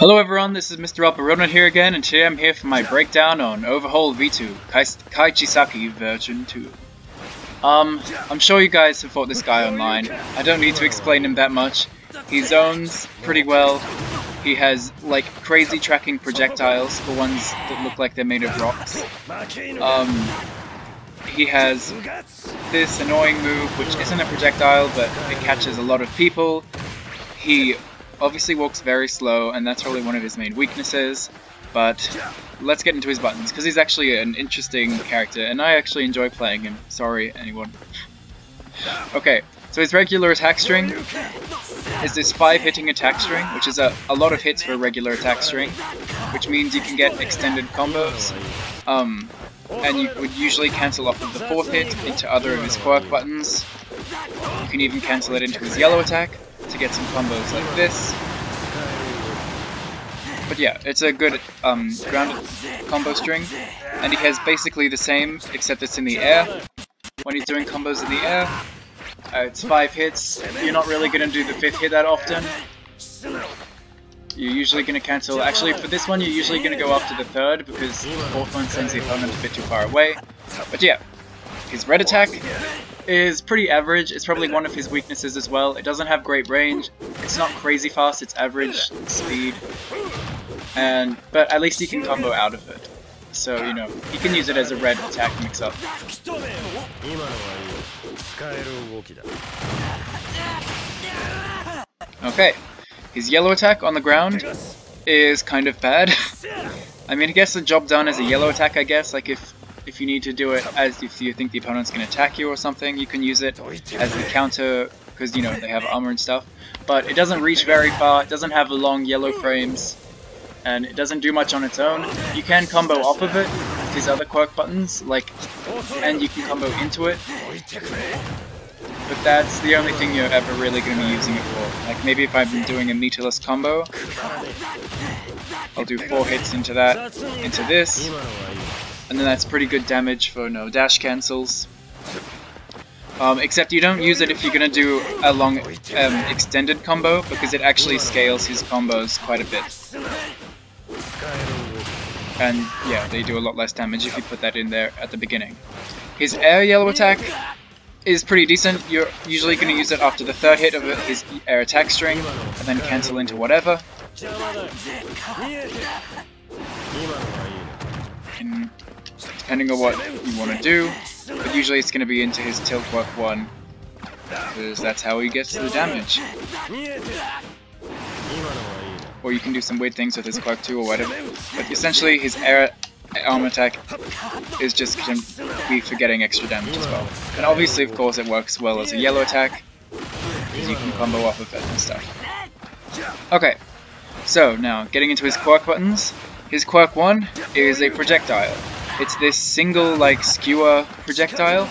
Hello everyone, this is Mr. Alberonen here again, and today I'm here for my breakdown on Overhaul V2, Kai Kaichisaki version 2. Um, I'm sure you guys have fought this guy online. I don't need to explain him that much. He zones pretty well. He has, like, crazy tracking projectiles, the ones that look like they're made of rocks. Um, he has this annoying move, which isn't a projectile, but it catches a lot of people. He obviously walks very slow, and that's probably one of his main weaknesses, but let's get into his buttons, because he's actually an interesting character, and I actually enjoy playing him. Sorry, anyone. Okay, so his regular attack string is this 5 hitting attack string, which is a, a lot of hits for a regular attack string, which means you can get extended combos, um, and you would usually cancel off of the 4th hit into other of his quirk buttons. You can even cancel it into his yellow attack, to get some combos like this. But yeah, it's a good um, grounded combo string, and he has basically the same, except it's in the air. When he's doing combos in the air, uh, it's 5 hits, you're not really going to do the 5th hit that often. You're usually going to cancel, actually for this one you're usually going to go after the 3rd, because the 4th one sends the opponent a bit too far away. But yeah, his red attack is pretty average. It's probably one of his weaknesses as well. It doesn't have great range. It's not crazy fast, it's average speed. And But at least he can combo out of it. So, you know, he can use it as a red attack mix-up. Okay, his yellow attack on the ground is kind of bad. I mean, he gets the job done as a yellow attack, I guess. Like, if if you need to do it as if you think the opponent's going to attack you or something, you can use it as the counter, because, you know, they have armor and stuff. But it doesn't reach very far, it doesn't have long yellow frames, and it doesn't do much on its own. You can combo off of it, these other quirk buttons, like, and you can combo into it. But that's the only thing you're ever really going to be using it for. Like, maybe if I've been doing a meterless combo, I'll do four hits into that, into this, and then that's pretty good damage for no dash cancels. Um, except you don't use it if you're going to do a long um, extended combo, because it actually scales his combos quite a bit. And yeah, they do a lot less damage if you put that in there at the beginning. His air yellow attack is pretty decent. You're usually going to use it after the third hit of his air attack string, and then cancel into whatever. And depending on what you want to do. But usually it's going to be into his tilt quirk 1, because that's how he gets the damage. Or you can do some weird things with his quirk 2 or whatever. But essentially his air arm attack is just going to be for getting extra damage as well. And obviously of course it works well as a yellow attack, because you can combo off of it and stuff. Okay, so now getting into his quirk buttons. His quirk 1 is a projectile. It's this single, like, skewer projectile.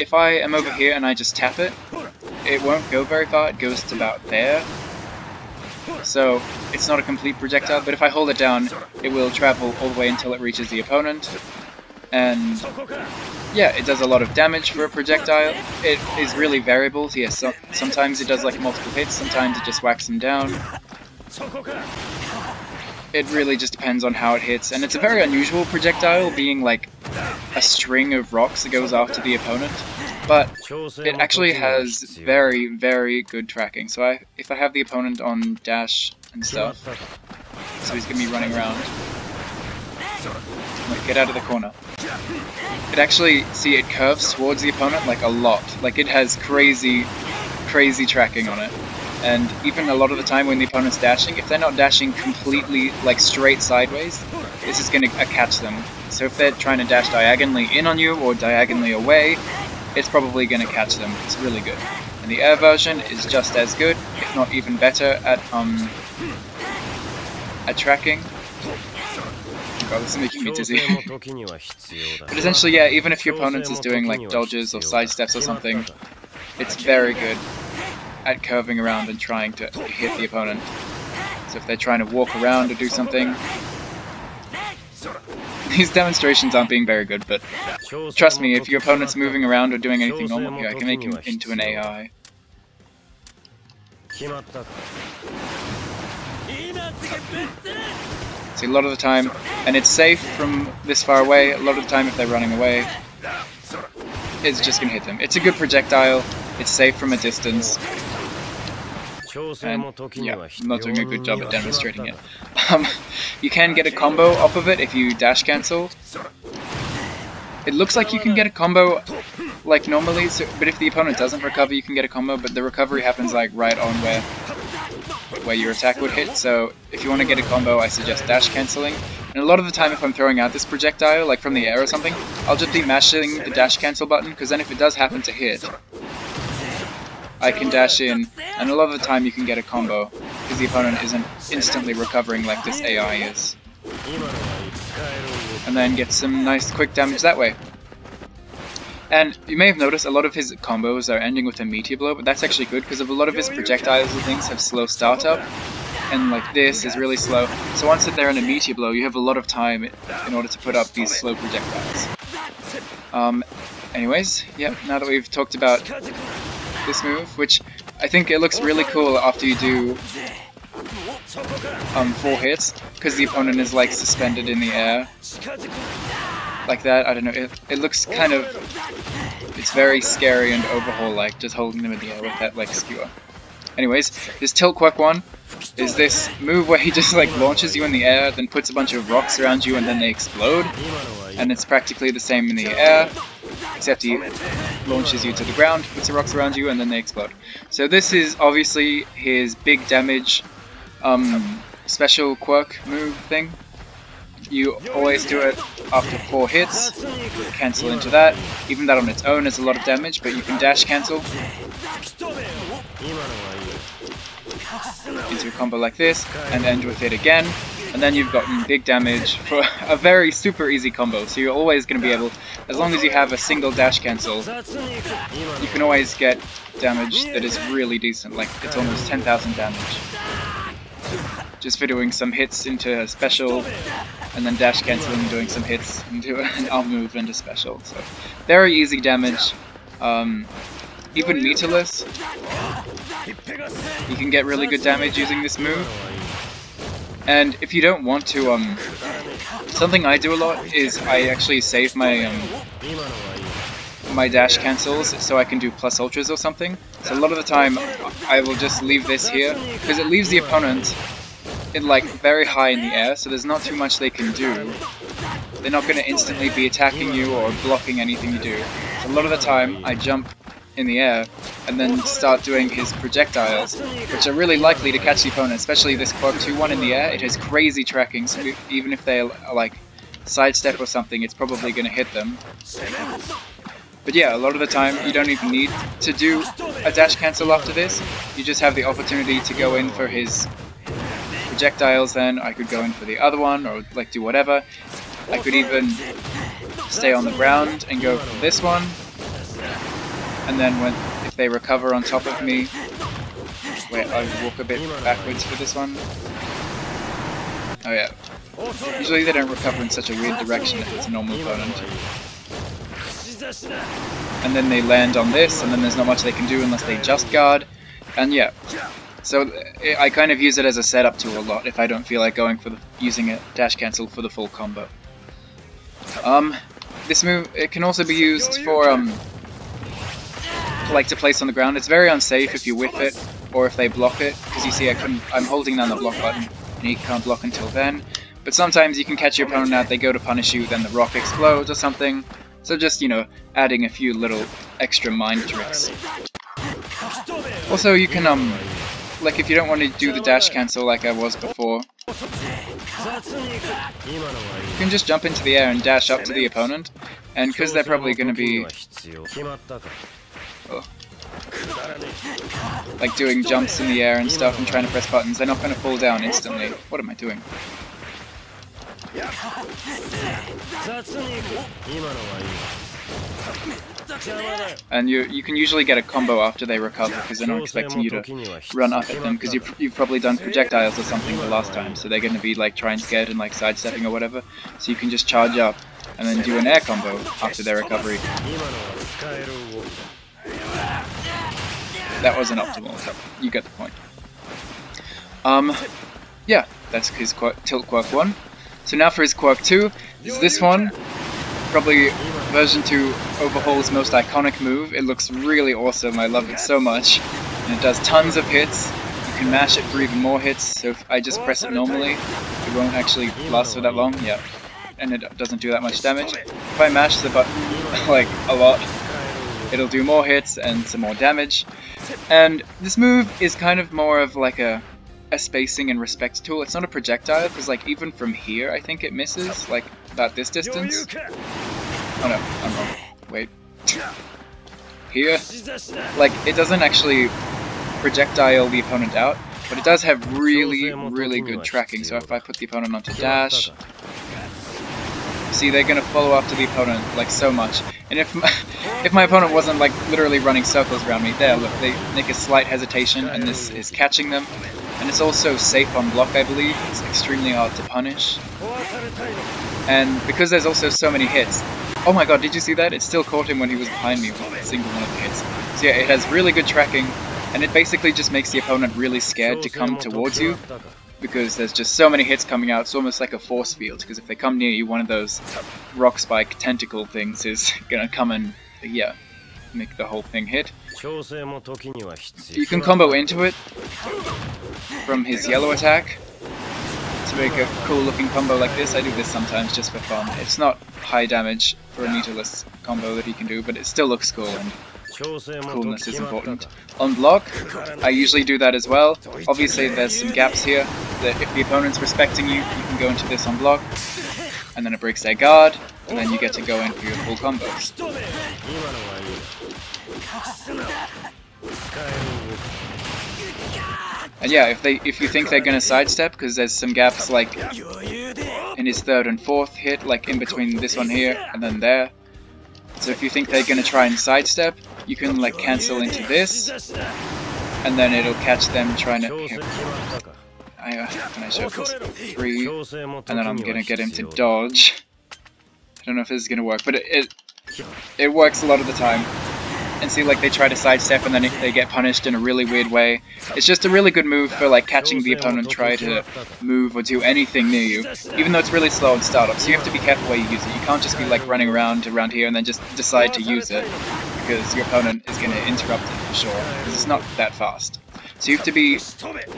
If I am over here and I just tap it, it won't go very far, it goes to about there. So, it's not a complete projectile, but if I hold it down, it will travel all the way until it reaches the opponent. And, yeah, it does a lot of damage for a projectile. It is really variable, so so sometimes it does like multiple hits, sometimes it just whacks them down it really just depends on how it hits, and it's a very unusual projectile, being like a string of rocks that goes after the opponent, but it actually has very, very good tracking. So I, if I have the opponent on dash and stuff, so he's going to be running around, like, get out of the corner. It actually, see, it curves towards the opponent like a lot. Like it has crazy, crazy tracking on it. And even a lot of the time when the opponent's dashing, if they're not dashing completely like straight sideways, this is going to uh, catch them. So if they're trying to dash diagonally in on you or diagonally away, it's probably going to catch them. It's really good. And the air version is just as good, if not even better at um at tracking. God, this is making me dizzy. but essentially, yeah, even if your opponent is doing like dodges or side steps or something, it's very good at curving around and trying to hit the opponent. So if they're trying to walk around or do something, these demonstrations aren't being very good, but trust me, if your opponent's moving around or doing anything normal here, I can make him into an AI. See, a lot of the time, and it's safe from this far away, a lot of the time if they're running away, it's just gonna hit them. It's a good projectile, it's safe from a distance, and yeah, I'm not doing a good job at demonstrating it. Um, you can get a combo off of it if you dash cancel. It looks like you can get a combo like normally, so, but if the opponent doesn't recover, you can get a combo, but the recovery happens like right on where where your attack would hit, so if you want to get a combo, I suggest dash cancelling. And a lot of the time if I'm throwing out this projectile, like from the air or something, I'll just be mashing the dash cancel button, because then if it does happen to hit, I can dash in, and a lot of the time you can get a combo, because the opponent isn't instantly recovering like this AI is. And then get some nice quick damage that way. And you may have noticed a lot of his combos are ending with a meteor blow, but that's actually good because a lot of his projectiles and things have slow startup, and like this is really slow. So once they're in a meteor blow, you have a lot of time in order to put up these slow projectiles. Um, anyways, yeah, now that we've talked about this move, which I think it looks really cool after you do um, four hits, because the opponent is like suspended in the air. Like that, I don't know, it, it looks kind of, it's very scary and overhaul-like, just holding them in the air with that like skewer. Anyways, this tilt quirk one is this move where he just like launches you in the air, then puts a bunch of rocks around you and then they explode. And it's practically the same in the air, except he launches you to the ground, puts the rocks around you, and then they explode. So this is obviously his big damage um, special quirk move thing. You always do it after 4 hits, cancel into that. Even that on its own is a lot of damage, but you can dash cancel into a combo like this, and end with it again, and then you've gotten big damage for a very super easy combo, so you're always going to be able, as long as you have a single dash cancel, you can always get damage that is really decent, like it's almost 10,000 damage. Just for doing some hits into a special, and then dash canceling doing some hits into an arm move into special, so very easy damage. Um, even meterless, you can get really good damage using this move. And if you don't want to, um, something I do a lot is I actually save my, um, my dash cancels so I can do plus ultras or something. So a lot of the time I will just leave this here, because it leaves the opponent in like very high in the air, so there's not too much they can do. They're not going to instantly be attacking you or blocking anything you do. So a lot of the time I jump in the air and then start doing his projectiles, which are really likely to catch the opponent, especially this Quirk 2-1 in the air. It has crazy tracking, so even if they like sidestep or something, it's probably going to hit them. But yeah, a lot of the time you don't even need to do a dash cancel after this. You just have the opportunity to go in for his projectiles then. I could go in for the other one or like do whatever. I could even stay on the ground and go for this one and then when if they recover on top of me, wait, I walk a bit backwards for this one. Oh yeah. Usually they don't recover in such a weird direction if it's a normal opponent. And then they land on this, and then there's not much they can do unless they just guard. And yeah. So I kind of use it as a setup tool a lot if I don't feel like going for the, using a dash cancel for the full combo. Um, this move it can also be used for um like to place on the ground. It's very unsafe if you whiff it or if they block it, because you see I couldn't, I'm holding down the block button and he can't block until then. But sometimes you can catch your opponent out, they go to punish you, then the rock explodes or something. So just, you know, adding a few little extra mind tricks. Also, you can, um, like if you don't want to do the dash cancel like I was before, you can just jump into the air and dash up to the opponent, and because they're probably going to be like doing jumps in the air and stuff and trying to press buttons, they're not going to fall down instantly. What am I doing? And you you can usually get a combo after they recover because they're not expecting you to run up at them because you've, you've probably done projectiles or something the last time so they're going to be like trying to get and like sidestepping or whatever so you can just charge up and then do an air combo after their recovery. That wasn't optimal, you get the point. Um, yeah, That's his quirk, tilt quirk 1. So now for his quirk 2, is this one. Probably version 2 Overhaul's most iconic move. It looks really awesome, I love it so much. And it does tons of hits. You can mash it for even more hits, so if I just press it normally, it won't actually last for that long. Yeah, and it doesn't do that much damage. If I mash the button, like, a lot, it'll do more hits and some more damage. And this move is kind of more of like a a spacing and respect tool. It's not a projectile, because like even from here I think it misses, like about this distance. Oh no, I'm wrong. Wait. Here, like it doesn't actually projectile the opponent out, but it does have really, really good tracking. So if I put the opponent onto dash, see they're gonna follow after the opponent like so much. And if my, if my opponent wasn't like literally running circles around me, there, look, they make a slight hesitation, and this is catching them. And it's also safe on block, I believe. It's extremely hard to punish. And because there's also so many hits, oh my god, did you see that? It still caught him when he was behind me with a single one of the hits. So yeah, it has really good tracking, and it basically just makes the opponent really scared to come towards you, because there's just so many hits coming out, it's almost like a force field, because if they come near you, one of those rock spike tentacle things is gonna come and, yeah, make the whole thing hit. You can combo into it from his yellow attack to make a cool looking combo like this. I do this sometimes just for fun. It's not high damage for a meterless combo that he can do, but it still looks cool and coolness is important. On block, I usually do that as well. Obviously there's some gaps here that if the opponent's respecting you, you can go into this on block, and then it breaks their guard, and then you get to go in for your full combo. And yeah, if they if you think they're gonna sidestep, because there's some gaps like in his third and fourth hit, like in between this one here and then there. So if you think they're gonna try and sidestep, you can like cancel into this, and then it'll catch them trying to. Here, I, uh, can I show this? Three, and then I'm gonna get him to dodge. I don't know if this is gonna work, but it, it it works a lot of the time and see like they try to sidestep and then they get punished in a really weird way. It's just a really good move for like catching the opponent try to move or do anything near you, even though it's really slow in startup, so you have to be careful where you use it. You can't just be like running around around here and then just decide to use it, because your opponent is going to interrupt it for sure, because it's not that fast. So you have to be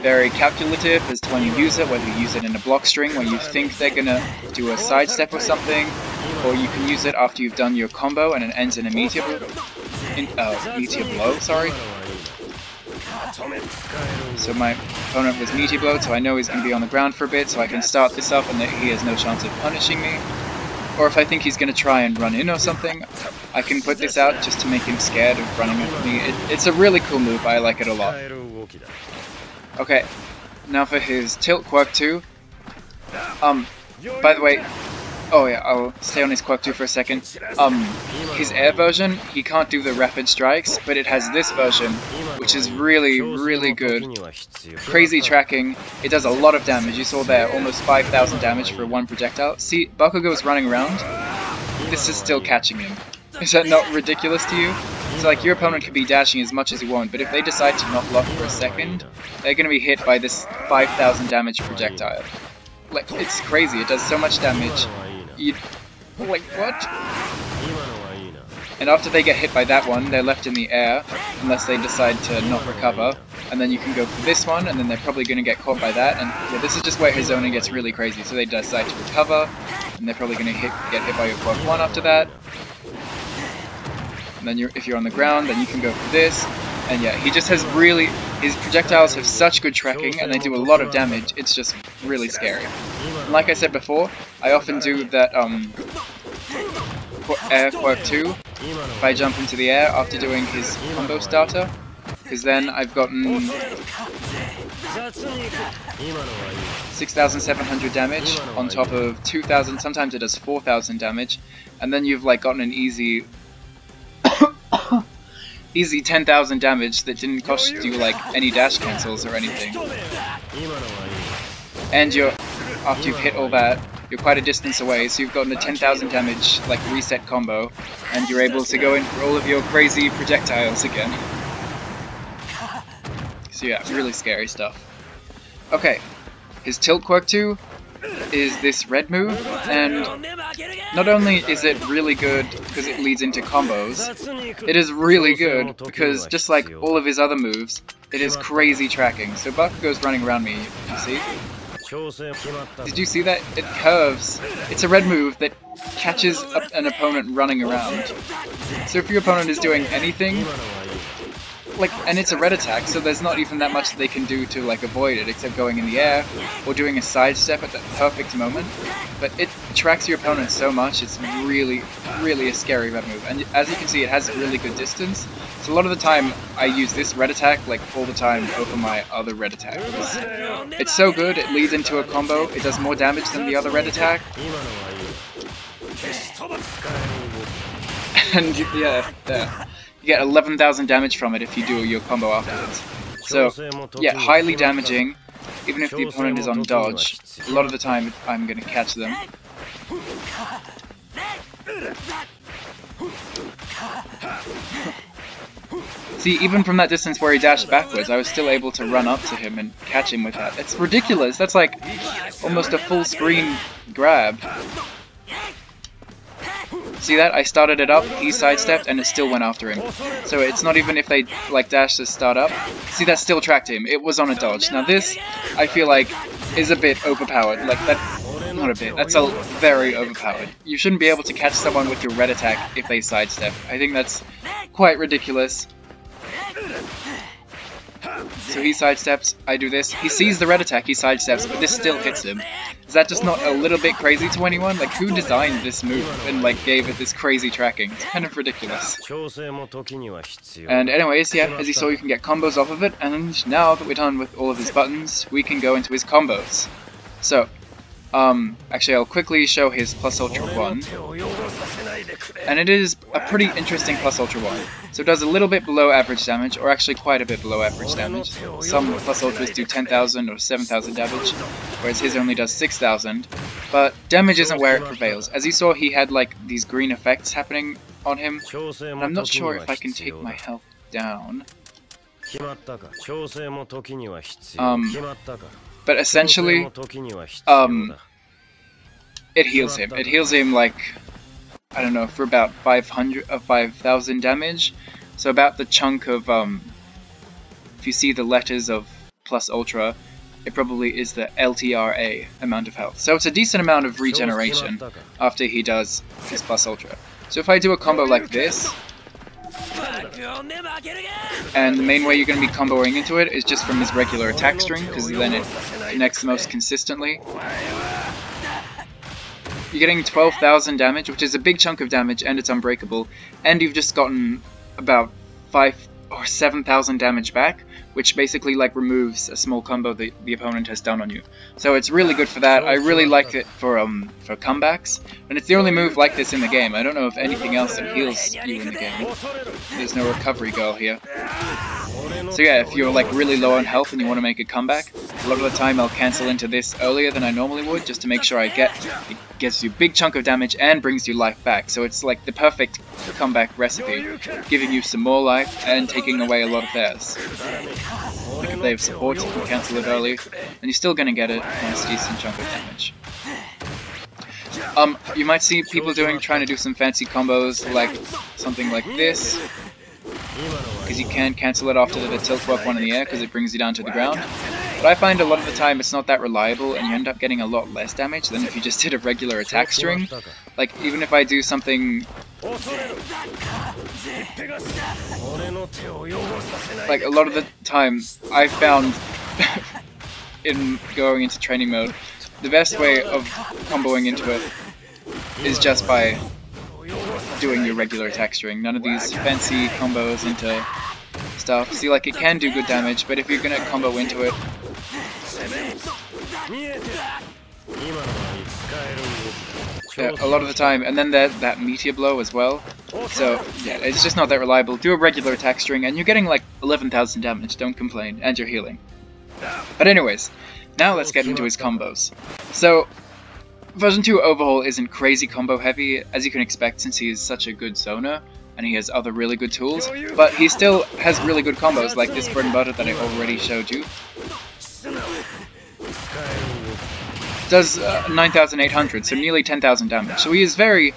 very calculative as to when you use it, whether you use it in a block string where you think they're going to do a sidestep or something, or you can use it after you've done your combo and it ends in a meteor, in, uh, meteor blow, sorry. So my opponent was meteor blow, so I know he's going to be on the ground for a bit, so I can start this up and he has no chance of punishing me. Or if I think he's going to try and run in or something, I can put this out just to make him scared of running at me. It, it's a really cool move, I like it a lot. Okay, now for his Tilt Quirk 2. Um, by the way, oh yeah, I'll stay on his Quirk 2 for a second. Um, his air version, he can't do the rapid strikes, but it has this version, which is really, really good. Crazy tracking, it does a lot of damage, you saw there, almost 5,000 damage for one projectile. See, Bakugo is running around, this is still catching him. Is that not ridiculous to you? So like your opponent could be dashing as much as you want, but if they decide to not block for a second, they're going to be hit by this 5,000 damage projectile. Like, it's crazy, it does so much damage. You, like, what? And after they get hit by that one, they're left in the air, unless they decide to not recover. And then you can go for this one, and then they're probably going to get caught by that. And yeah, this is just where his zoning gets really crazy. So they decide to recover, and they're probably going to hit, get hit by your quirk 1 after that. And then you're, if you're on the ground, then you can go for this. And yeah, he just has really, his projectiles have such good tracking and they do a lot of damage, it's just really scary. And like I said before, I often do that um, air quirk 2 if I jump into the air after doing his combo starter, because then I've gotten 6,700 damage on top of 2,000, sometimes it does 4,000 damage, and then you've like gotten an easy easy 10,000 damage that didn't cost you like any dash cancels or anything. And you're, after you've hit all that, you're quite a distance away, so you've gotten a 10,000 damage like reset combo, and you're able to go in for all of your crazy projectiles again. So yeah, really scary stuff. Okay, his tilt quirk 2 is this red move, and not only is it really good because it leads into combos, it is really good because just like all of his other moves, it is crazy tracking. So Bakugo's running around me, you see? Did you see that? It curves. It's a red move that catches an opponent running around. So if your opponent is doing anything, like, and it's a red attack, so there's not even that much they can do to like avoid it, except going in the air or doing a sidestep at that perfect moment. But it tracks your opponent so much, it's really, really a scary red move. And as you can see, it has a really good distance. So a lot of the time, I use this red attack like all the time over my other red attack. It's so good, it leads into a combo. It does more damage than the other red attack. and yeah, yeah you get 11,000 damage from it if you do your combo afterwards. So, yeah, highly damaging, even if the opponent is on dodge. A lot of the time, I'm gonna catch them. See, even from that distance where he dashed backwards, I was still able to run up to him and catch him with that. It's ridiculous. That's like almost a full screen grab. See that? I started it up, he sidestepped, and it still went after him. So it's not even if they like dash to start up. See, that still tracked him. It was on a dodge. Now this, I feel like, is a bit overpowered. Like that, not a bit. That's a very overpowered. You shouldn't be able to catch someone with your red attack if they sidestep. I think that's quite ridiculous. So he sidesteps, I do this. He sees the red attack, he sidesteps, but this still hits him. Is that just not a little bit crazy to anyone? Like, who designed this move and, like, gave it this crazy tracking? It's kind of ridiculous. And anyways, yeah, as you saw, you can get combos off of it, and now that we're done with all of his buttons, we can go into his combos. So, um, actually I'll quickly show his Plus Ultra 1. And it is a pretty interesting Plus Ultra 1. So it does a little bit below average damage, or actually quite a bit below average damage. Some Plus Ultras do 10,000 or 7,000 damage, whereas his only does 6,000. But damage isn't where it prevails. As you saw, he had like these green effects happening on him, and I'm not sure if I can take my health down. Um, but essentially, um, it heals him. It heals him like, I don't know, for about 500 of uh, 5,000 damage. So about the chunk of, um, if you see the letters of plus ultra, it probably is the LTRA amount of health. So it's a decent amount of regeneration after he does his plus ultra. So if I do a combo like this, and the main way you're going to be comboing into it is just from his regular attack string, because then it connects most consistently. You're getting 12,000 damage, which is a big chunk of damage, and it's unbreakable. And you've just gotten about 5 or 7,000 damage back, which basically like removes a small combo that the opponent has done on you. So it's really good for that. I really like it for um for comebacks, and it's the only move like this in the game. I don't know of anything else that heals you in the game. There's no recovery girl here. So yeah, if you're like really low on health and you want to make a comeback, a lot of the time I'll cancel into this earlier than I normally would just to make sure I get gets you a big chunk of damage and brings you life back. So it's like the perfect comeback recipe, giving you some more life and taking away a lot of theirs. Like if they have support, you can cancel it early, and you're still going to get a nice decent chunk of damage. Um, you might see people doing trying to do some fancy combos like something like this, because you can cancel it after the tilt up one in the air because it brings you down to the ground. But I find a lot of the time it's not that reliable and you end up getting a lot less damage than if you just did a regular attack string. Like, even if I do something... Like, a lot of the time, I found in going into training mode, the best way of comboing into it is just by doing your regular attack string. None of these fancy combos into stuff. See, like, it can do good damage, but if you're gonna combo into it... Yeah, a lot of the time, and then that, that meteor blow as well. So, yeah, it's just not that reliable. Do a regular attack string, and you're getting like 11,000 damage, don't complain, and you're healing. But anyways, now let's get into his combos. So, Version 2 Overhaul isn't crazy combo heavy, as you can expect since he is such a good zoner, and he has other really good tools, but he still has really good combos like this bread and butter that I already showed you. Does uh, 9,800, so nearly 10,000 damage. So he is very,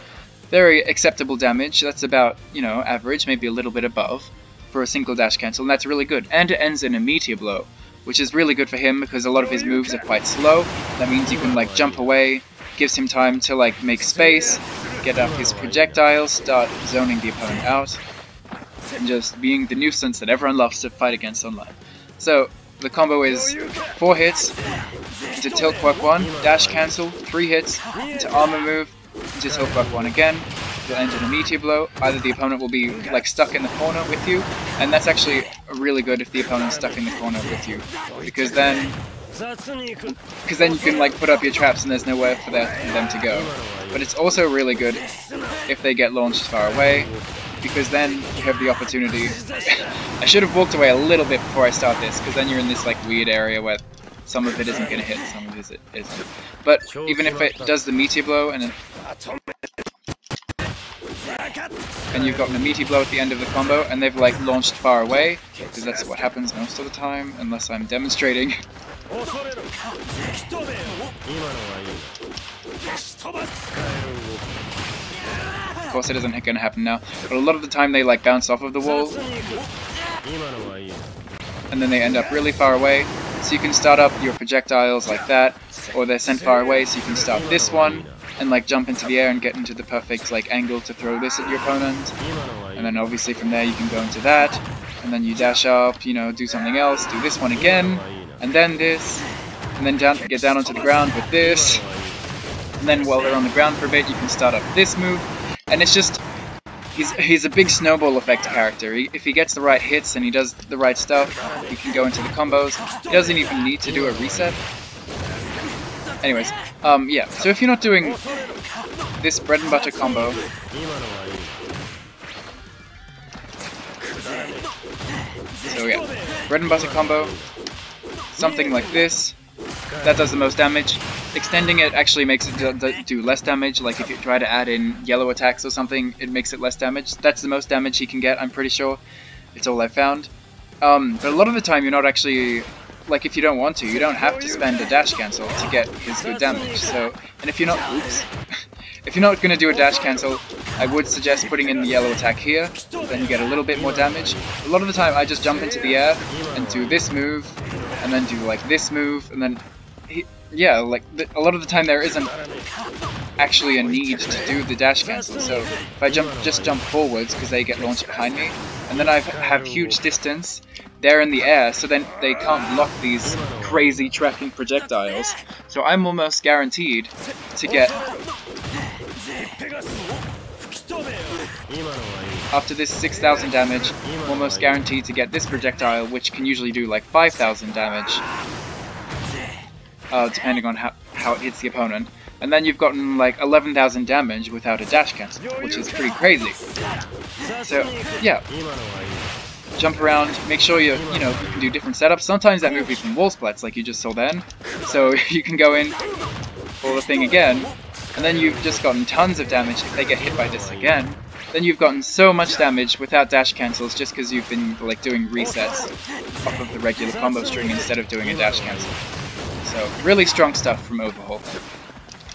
very acceptable damage. That's about, you know, average, maybe a little bit above for a single dash cancel, and that's really good. And it ends in a meteor blow, which is really good for him because a lot of his moves are quite slow. That means you can like jump away, gives him time to like make space, get up his projectiles, start zoning the opponent out, and just being the nuisance that everyone loves to fight against online. So the combo is 4 hits into tilt quirk 1, dash cancel, 3 hits into armor move, into tilt quirk 1 again, you'll end in a meteor blow. Either the opponent will be like stuck in the corner with you, and that's actually really good if the opponent's stuck in the corner with you, because then because then you can like put up your traps and there's nowhere for, their, for them to go. But it's also really good if they get launched far away, because then you have the opportunity. I should have walked away a little bit before I start this, because then you're in this like weird area where some of it isn't going to hit, some of it isn't. But even if it does the meteor blow and and you've gotten a meteor blow at the end of the combo, and they've like launched far away, because that's what happens most of the time, unless I'm demonstrating. Of course it isn't going to happen now, but a lot of the time they like bounce off of the wall, and then they end up really far away, so you can start up your projectiles like that, or they're sent far away, so you can start this one, and like jump into the air and get into the perfect like angle to throw this at your opponent. And then obviously from there you can go into that, and then you dash up, you know, do something else, do this one again, and then this, and then down, get down onto the ground with this, and then while they're on the ground for a bit you can start up this move, and it's just, he's, he's a big snowball effect character. He, if he gets the right hits and he does the right stuff, he can go into the combos. He doesn't even need to do a reset. Anyways, um, yeah, so if you're not doing this bread and butter combo, so yeah, bread and butter combo, something like this, that does the most damage. Extending it actually makes it do less damage, like if you try to add in yellow attacks or something, it makes it less damage. That's the most damage he can get, I'm pretty sure. It's all I found. Um, but a lot of the time you're not actually like if you don't want to, you don't have to spend a dash cancel to get his good damage. So, and if you're not, oops, if you're not going to do a dash cancel, I would suggest putting in the yellow attack here, then you get a little bit more damage. A lot of the time I just jump into the air and do this move, and then do like this move, and then, he, yeah, like a lot of the time there isn't actually a need to do the dash cancel. So if I jump, just jump forwards because they get launched behind me, and then I have huge distance, they're in the air, so then they can't block these crazy tracking projectiles. So I'm almost guaranteed to get... After this 6,000 damage, almost guaranteed to get this projectile, which can usually do like 5,000 damage. Uh, depending on how, how it hits the opponent. And then you've gotten like 11,000 damage without a dash cancel, which is pretty crazy. So, yeah jump around, make sure you you know you can do different setups. Sometimes that move even wall splats like you just saw then. So you can go in, pull the thing again, and then you've just gotten tons of damage if they get hit by this again. Then you've gotten so much damage without dash cancels just because you've been like doing resets off of the regular combo string instead of doing a dash cancel. So really strong stuff from Overhaul.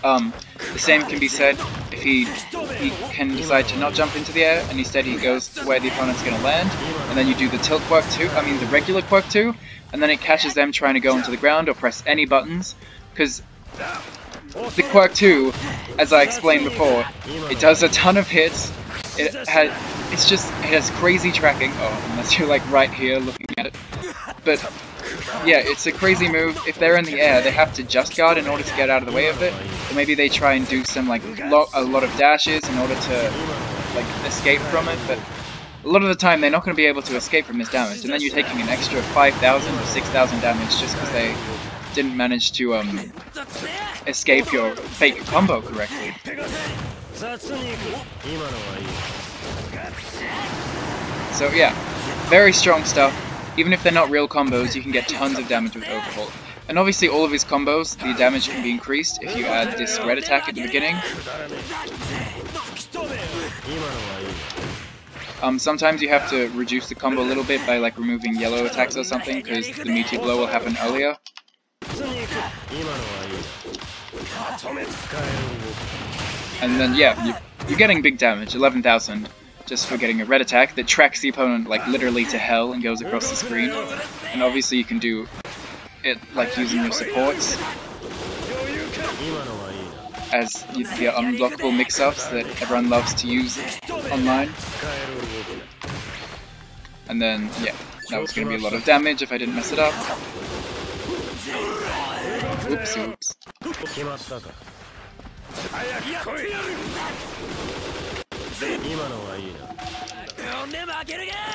Um, the same can be said if he he can decide to not jump into the air and instead he goes to where the opponent's going to land, and then you do the tilt quirk 2, I mean the regular quirk 2, and then it catches them trying to go into the ground or press any buttons, because the quirk 2, as I explained before, it does a ton of hits, it has, it's just, it has crazy tracking, oh, unless you're like right here looking at it, but yeah, it's a crazy move. If they're in the air, they have to just guard in order to get out of the way of it. Or maybe they try and do some like lo a lot of dashes in order to like escape from it. But a lot of the time, they're not going to be able to escape from this damage. And then you're taking an extra 5,000 or 6,000 damage just because they didn't manage to um, escape your fake combo correctly. So yeah, very strong stuff. Even if they're not real combos, you can get tons of damage with Overhaul. And obviously all of his combos, the damage can be increased if you add this red attack at the beginning. Um, sometimes you have to reduce the combo a little bit by like removing yellow attacks or something, because the meteor blow will happen earlier. And then, yeah, you, you're getting big damage, 11,000, just for getting a red attack that tracks the opponent, like, literally to hell and goes across the screen. And obviously you can do it, like, using your supports as the unblockable mix-ups that everyone loves to use online. And then, yeah, that was going to be a lot of damage if I didn't mess it up. Oops, oops. 今のはいいな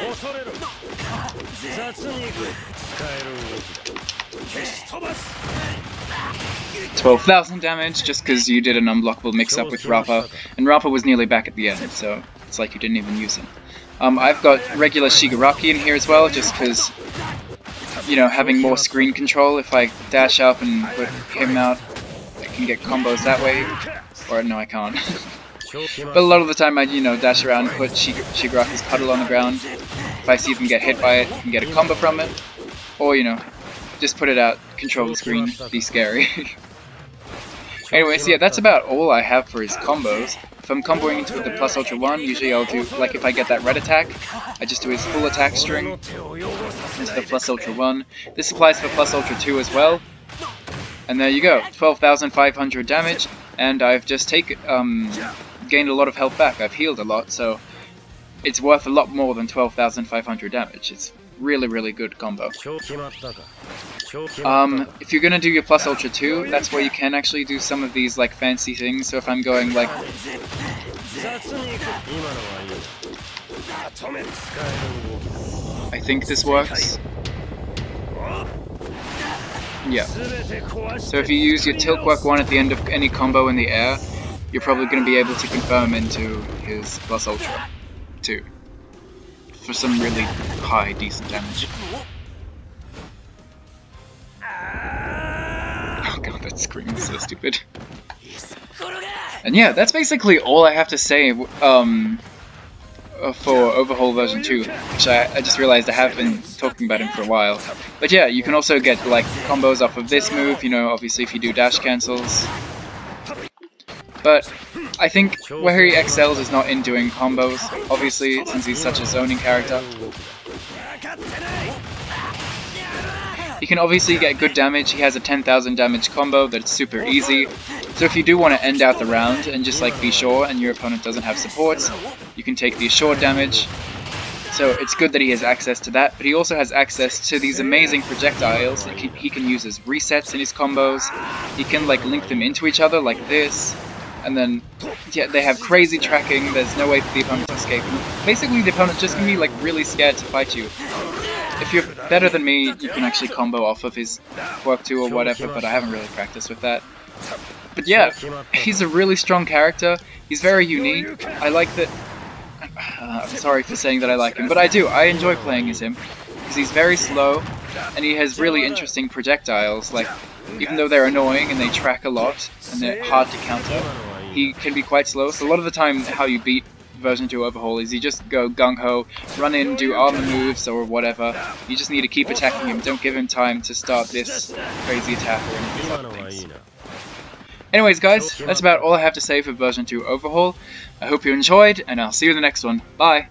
恐れろ雑に行く使える動きだ消し飛ばす 12,000 damage just because you did an unblockable mix-up with Rappa, and Rappa was nearly back at the end, so it's like you didn't even use him. Um, I've got regular Shigaraki in here as well, just because, you know, having more screen control, if I dash up and put him out, I can get combos that way, or no I can't. but a lot of the time I, you know, dash around and put Shig Shigaraki's puddle on the ground, if I see them get hit by it, can get a combo from it, or, you know, just put it out, control the screen, be scary. Anyways, yeah, that's about all I have for his combos. If I'm comboing into the plus ultra 1, usually I'll do, like if I get that red attack, I just do his full attack string into the plus ultra 1. This applies for plus ultra 2 as well. And there you go, 12,500 damage, and I've just taken, um, gained a lot of health back. I've healed a lot, so it's worth a lot more than 12,500 damage. It's really, really good combo. Um, if you're gonna do your plus ultra 2, that's where you can actually do some of these like fancy things. So if I'm going like I think this works. Yeah. So if you use your tilt quirk 1 at the end of any combo in the air, you're probably going to be able to confirm into his plus ultra too. for some really high, decent damage. Oh god, that scream is so stupid. And yeah, that's basically all I have to say um, uh, for Overhaul version 2, which I, I just realized I have been talking about him for a while. But yeah, you can also get like combos off of this move, you know, obviously if you do dash cancels. But I think where he excels is not in doing combos, obviously, since he's such a zoning character. He can obviously get good damage, he has a 10,000 damage combo that's super easy, so if you do want to end out the round and just like be sure and your opponent doesn't have supports, you can take the assured damage. So it's good that he has access to that, but he also has access to these amazing projectiles that he can use as resets in his combos. He can like link them into each other like this, and then yeah, they have crazy tracking, there's no way for the opponent to escape. Basically the opponent's just gonna be like really scared to fight you. If you're better than me, you can actually combo off of his quirk 2 or whatever, but I haven't really practiced with that. But yeah, he's a really strong character, he's very unique, I like that... Uh, I'm sorry for saying that I like him, but I do, I enjoy playing as him, because he's very slow, and he has really interesting projectiles, like, even though they're annoying and they track a lot, and they're hard to counter, he can be quite slow, so a lot of the time how you beat version 2 Overhaul is you just go gung-ho, run in, do armor moves or whatever. You just need to keep attacking him, don't give him time to start this crazy attack or anything things. Anyways guys, that's about all I have to say for version 2 Overhaul. I hope you enjoyed, and I'll see you in the next one. Bye!